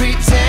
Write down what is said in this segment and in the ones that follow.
pretend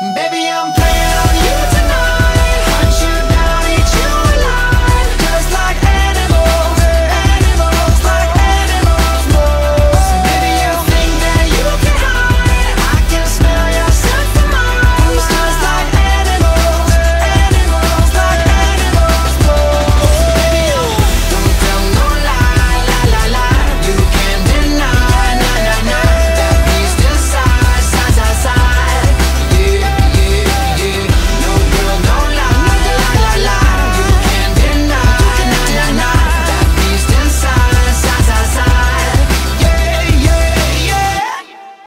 Baby, I'm playing.